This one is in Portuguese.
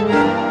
Música